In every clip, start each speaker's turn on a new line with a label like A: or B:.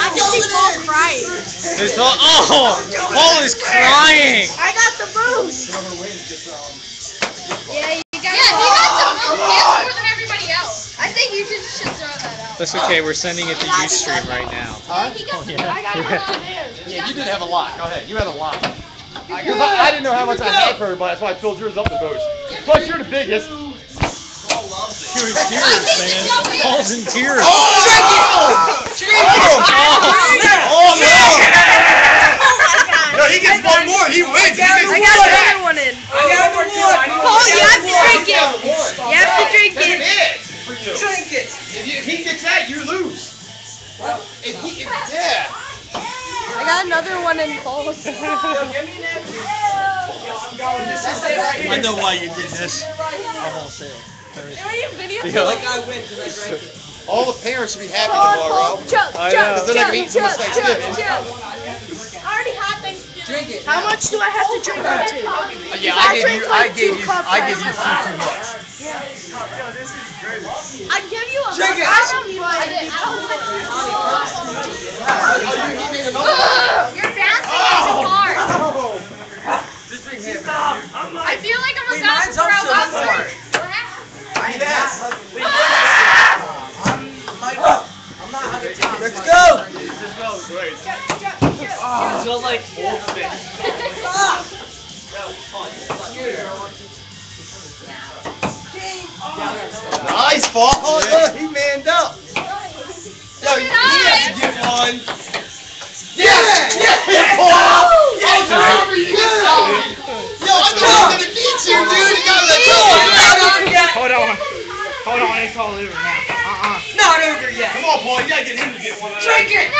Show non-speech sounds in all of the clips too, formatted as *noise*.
A: I can see Paul crying.
B: There's Paul. Oh, Paul is crying.
A: I got the boost. Yeah, you got
C: Yeah, he got some milk cans more than everybody else. I think you just should throw that out.
B: That's okay. We're sending it to Ustream right now.
D: Huh?
C: He got some,
B: yeah.
C: I got one on.
D: Yeah, you did have a lot. Go ahead. You had a lot. I, 'cause I, I didn't know how much I had for everybody. That's why I filled yours up the most. Plus, you're the biggest.
B: He was in tears, man. Paul's in tears.
D: Oh,
A: oh, oh, oh, oh my god.
D: No, he gets one more. He wins. He gets
A: I got another one in. Paul, you have to drink it. You have to drink it.
D: Drink it. If, you, if he gets that, you lose. If he, if, yeah.
A: I got another one in Paul's.
E: I know why you did this. I won't say it.
D: All the parents should be happy tomorrow.
A: Chuck,
B: I
A: Chuck,
B: know.
D: They're
A: Chuck,
D: like meeting
A: Chuck,
D: for
A: Chuck,
D: Thanksgiving.
A: Chuck. I already had Thanksgiving. How much do I have to drink it to?
E: Uh, yeah,
A: I
E: I gave
A: drink
E: you, I gave you,
A: cups
E: I
A: at
E: gave
A: a
E: you
A: time.
E: too, too much.
A: I give you a
D: Drink it.
A: I don't need I did. I don't oh,
C: Your basket *laughs* *laughs* makes it hard. I feel like I'm about to throw up.
E: Let's go!
D: Nice ball. Oh, look, he manned up. Yo, he has to get one. Yeah, yeah, Paul. Yes, Robert, you get something. Yo, I thought I was gonna beat you, dude. You gotta let go.
B: Hold on. Hold on. It's all over now. Uh-uh.
E: Not over yet.
D: Come on, Paul. You gotta get him to get one. of those.
E: Drink it!
D: Oh,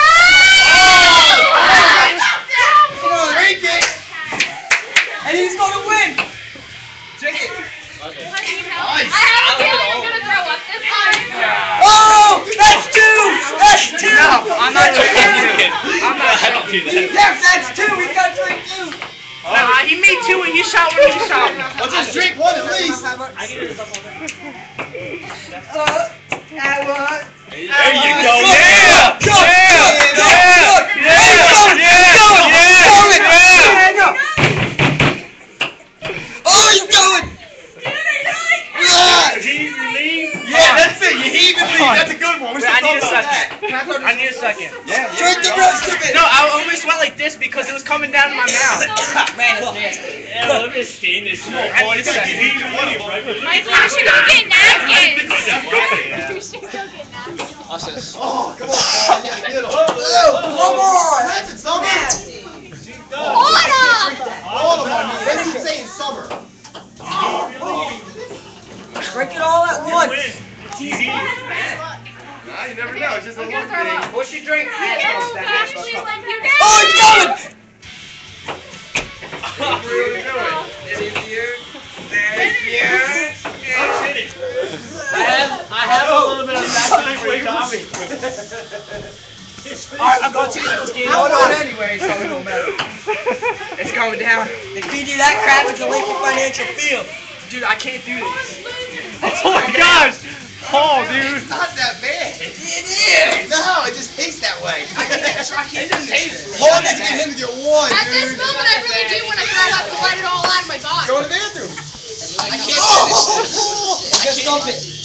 E: two
B: and you shot one. You shot one.
D: Let's just drink one at least.
E: Uh, that one.
D: There you go.
B: Yeah! Yeah!
E: Go!
B: Yeah!
E: Go!
B: Yeah!
E: Go!
B: Yeah!
E: Go!
B: Yeah!
E: Go! Oh, he's going! Ah!
D: Yeah, that's it. You heave and leave. That's a good one. We should
F: I need a second.
D: that.
F: I need a second.
D: Yeah.
E: Drink the rest of it!
F: No, I almost went like this because it was coming down to my mouth. *laughs*
E: Man, it's nasty.
F: Yeah, let me see this. I
D: Boy,
F: need a
D: it's like you
F: second.
D: heave and leave, right?
C: Mikey, you should go get napkins. *laughs*
B: Yeah.
C: You should go get napkins.
D: Oh, come on, Paul. You gotta get him.
E: Oh, come on!
D: That's it, summer.
C: Hold up.
D: Hold on. When did you say in summer?
E: Drink it all at once!
D: Nah, you never know. It's just a
C: I'm
D: look
C: gonna throw
D: thing.
C: up.
F: What's your drink?
C: Oh, gosh, *laughs* you went- you did.
E: Oh, he's going!
D: Really do it.
F: Thank you. Thank you. I have, I have a oh. little bit of that *laughs* for Tommy. Alright, I'm going to the game.
E: Going on anyway, so it don't matter.
F: It's going down.
E: If you do that crap, it's a Lincoln Financial Field.
F: Dude, I can't do this.
B: Oh my gosh! Paul, dude.
D: It's not that bad.
E: It is!
D: No, it just tastes that way.
F: I can't, I can't do this.
D: Paul needs to get him to get one,
C: At this moment, I really do want to throw up to let it all out of my body.
D: Go to the bathroom.
F: I can't do this.
D: Oh!
E: Just dump it.